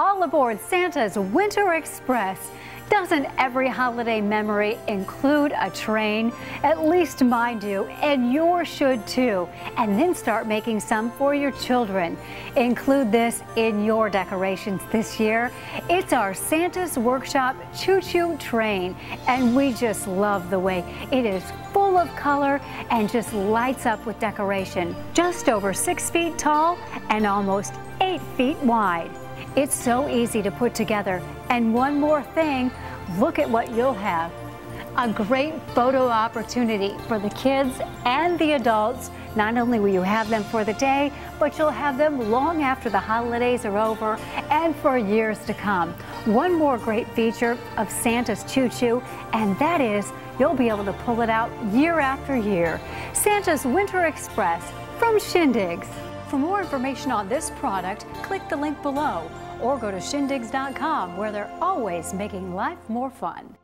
all aboard Santa's Winter Express. Doesn't every holiday memory include a train? At least mine do, and yours should too. And then start making some for your children. Include this in your decorations this year. It's our Santa's Workshop Choo Choo Train, and we just love the way it is full of color and just lights up with decoration. Just over six feet tall and almost eight feet wide. It's so easy to put together. And one more thing, look at what you'll have. A great photo opportunity for the kids and the adults. Not only will you have them for the day, but you'll have them long after the holidays are over and for years to come. One more great feature of Santa's Choo Choo, and that is you'll be able to pull it out year after year. Santa's Winter Express from Shindigz. For more information on this product, click the link below or go to shindigz.com where they're always making life more fun.